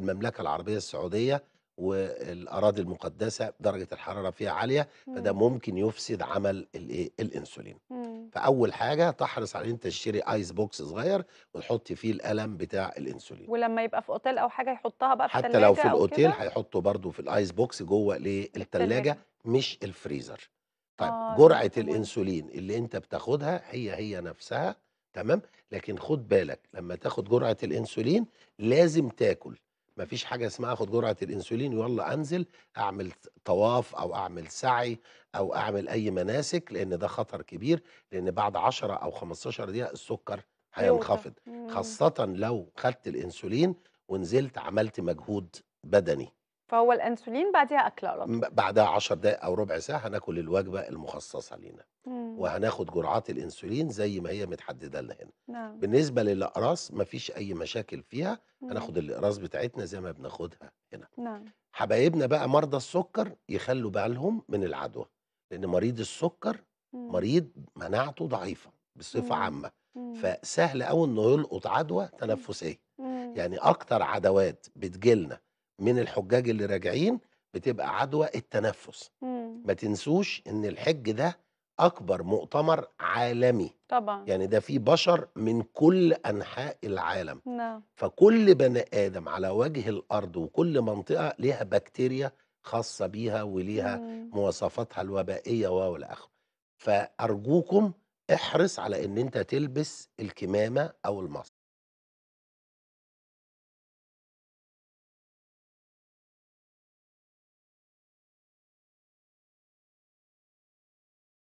المملكة العربية السعودية والأراضي المقدسة درجة الحرارة فيها عالية فده. ممكن يفسد عمل الإيه الأنسولين. إمم. فأول حاجة تحرص على أنت تشتري ice box صغير وتحط فيه القلم بتاع الأنسولين. ولمّا يبقى في أوتيل أو حاجة يحطها بقى في حتى لو في كده؟ هيحطوا برضه في الice box جوه التلاجة. مش الفريزر. طيب آه، مهمة. الأنسولين اللي أنت بتاخدها هي، هي نفسها تمام، لكن خُد بالك لمّا تاخد جرعة الأنسولين لازم تاكل، ما فيش حاجة اسمها آخد جرعة الأنسولين ويالّا أنزل أعمل ط طواف أو أعمل سعي أو أعمل أي مناسك، لإن ده خطر كبير، لإن بعد 10 أو 15 دقيقة السكر. هينخفض،. خاصةً لو خدت الأنسولين ونزلت عملت مجهود بدني. فهو الأنسولين بعديها أكل على طول. بعدها 10 دقايق أو ربع ساعة هناكل الوجبة المخصصة لينا،. وهناخد جرعات الأنسولين زي ما هي متحددة لنا هنا. نعم. بالنسبة للأقراص ما فيش أي مشاكل فيها، إمم. هناخد الأقراص بتاعتنا زي ما بناخدها هنا. نعم. حبايبنا بقى مرضى السكر يخلّوا بالهم من العدوى، لإن مريض السكر إمم. مريض مناعته ضعيفة بصفة إمم. عامة، إمم. فسهل أوي إنه يلقط عدوى تنفسية. إمم. يعني أكتر عدوات بتيجي لنا من الحُجّاج اللي راجعين بتبقى عدوى التنفس. إمم. ما تنسوش إن الحِج ده أكبر مؤتمر عالمي، طبعًا. يعني ده فيه بشر من كل أنحاء العالم، نعم. فكل بني آدم على وجه الأرض وكل منطقة ليها بكتيريا خاصة بيها وليها إمم. مواصفاتها الوبائية و، وإلى آخره. فأرجوكم احرص على إن أنت تلبس الكمامة أو الماسك.